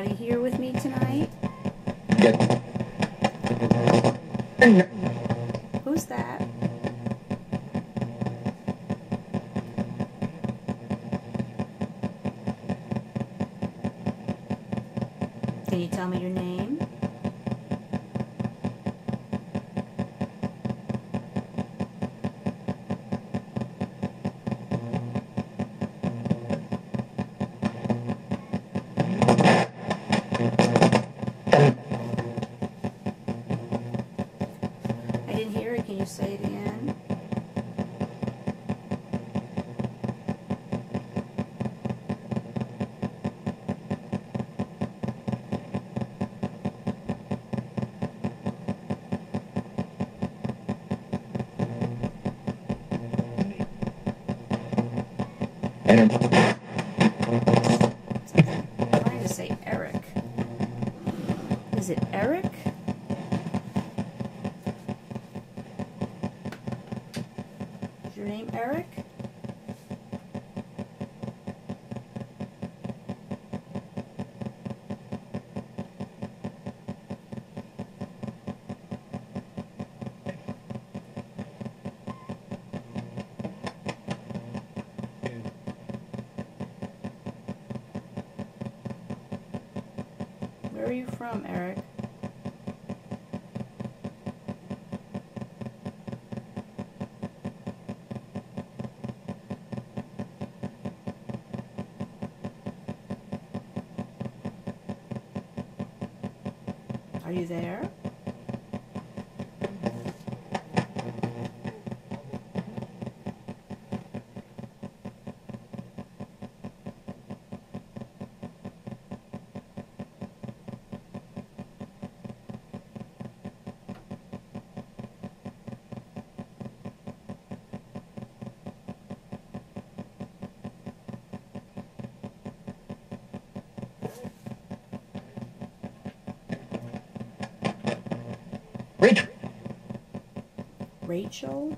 anybody here with me tonight? Who's that? Can you tell me your name? I'm trying to say Eric. Is it Eric? Is your name Eric? Where are you from, Eric? Are you there? Rachel?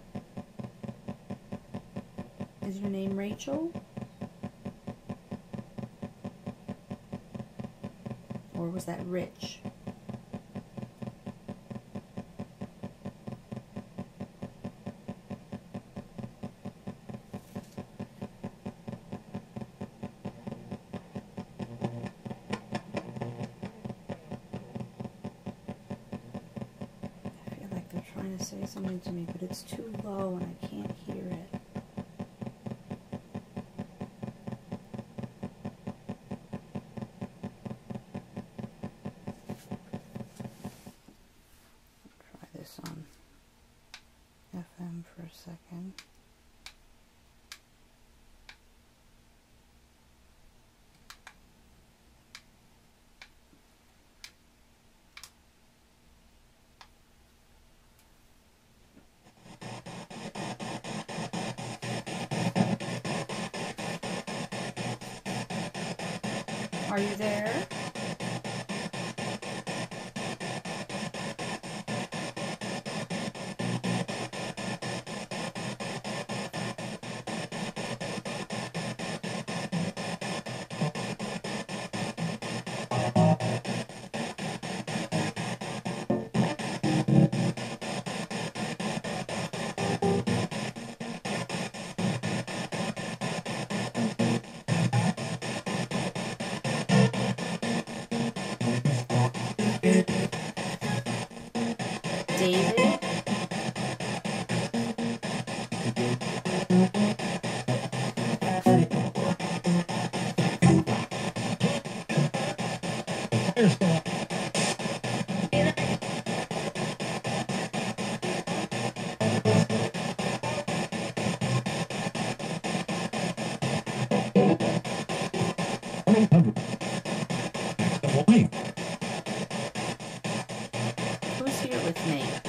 Is your name Rachel? Or was that Rich? I feel like they're trying say something to me, but it's too low and I can't hear it. Try this on FM for a second. Are you there? David? Who's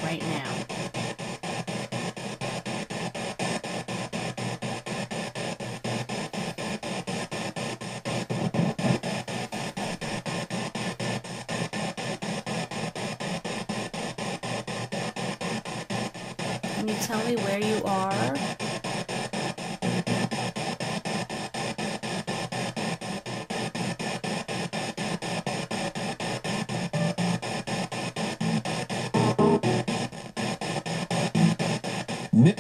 right now? Can you tell me where you are? ね。